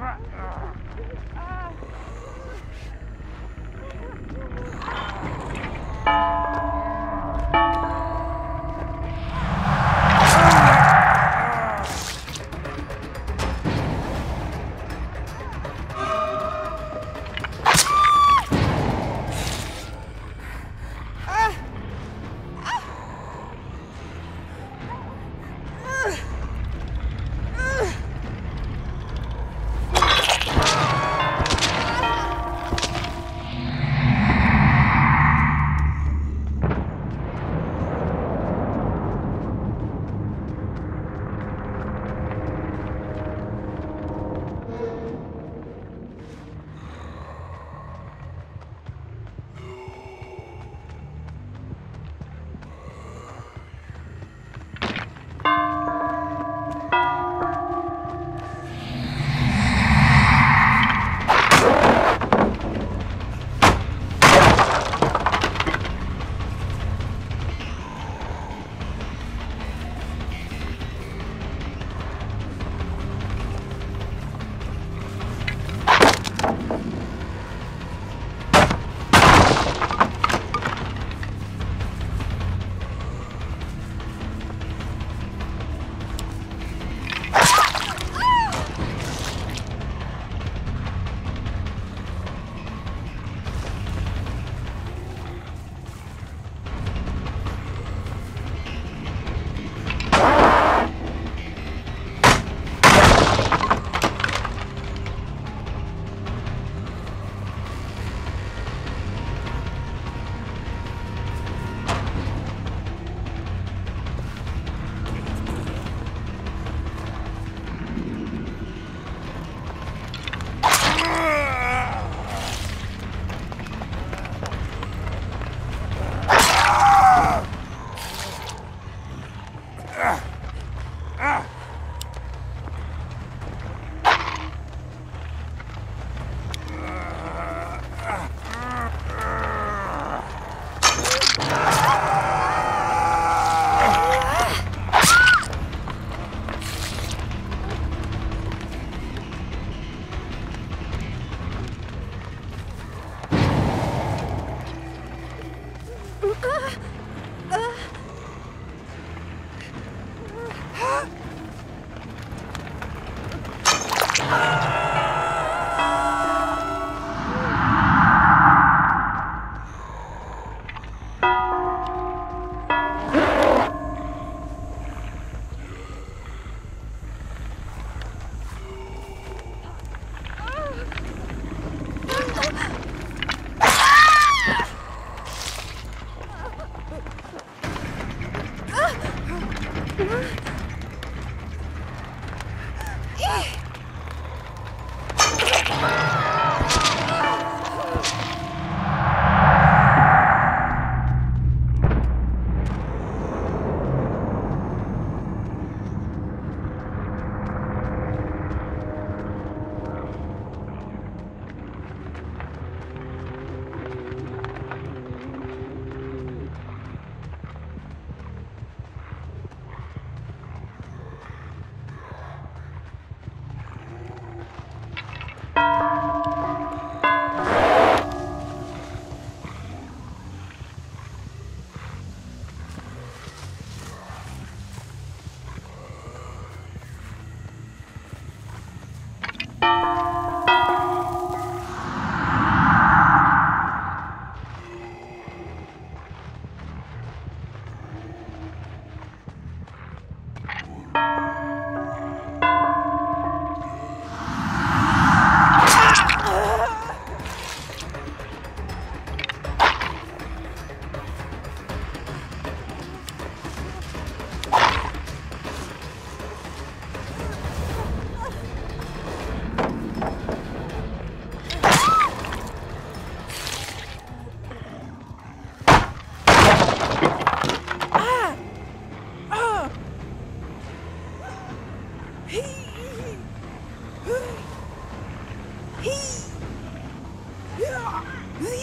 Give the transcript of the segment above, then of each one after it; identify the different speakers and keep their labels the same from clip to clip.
Speaker 1: He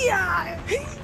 Speaker 1: Yeah!